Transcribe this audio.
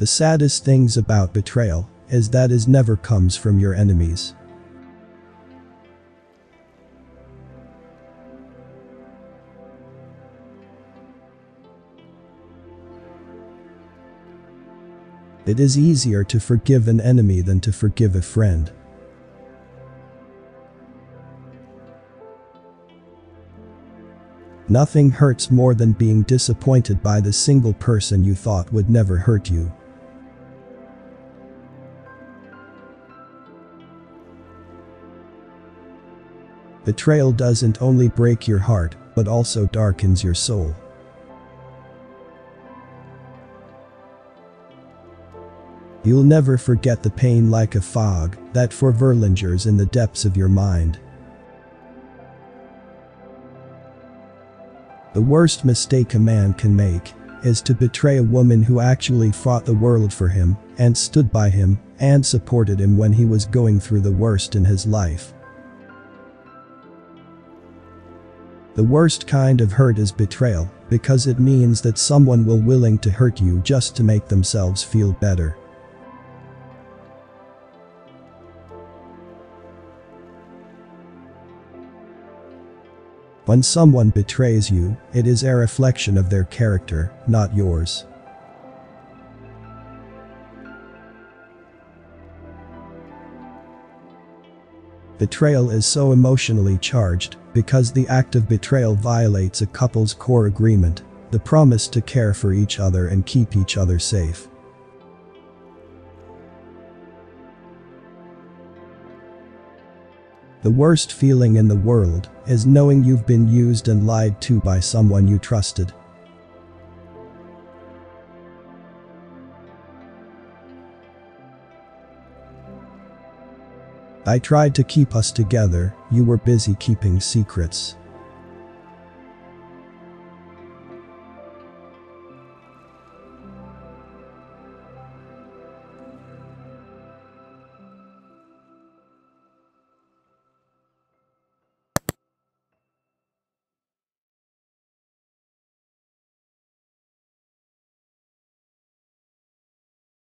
The saddest things about betrayal is that it never comes from your enemies. It is easier to forgive an enemy than to forgive a friend. Nothing hurts more than being disappointed by the single person you thought would never hurt you. Betrayal doesn't only break your heart, but also darkens your soul. You'll never forget the pain like a fog that forever lingers in the depths of your mind. The worst mistake a man can make is to betray a woman who actually fought the world for him and stood by him and supported him when he was going through the worst in his life. The worst kind of hurt is betrayal because it means that someone will willing to hurt you just to make themselves feel better. When someone betrays you, it is a reflection of their character, not yours. Betrayal is so emotionally charged because the act of betrayal violates a couple's core agreement, the promise to care for each other and keep each other safe. The worst feeling in the world is knowing you've been used and lied to by someone you trusted. I tried to keep us together, you were busy keeping secrets.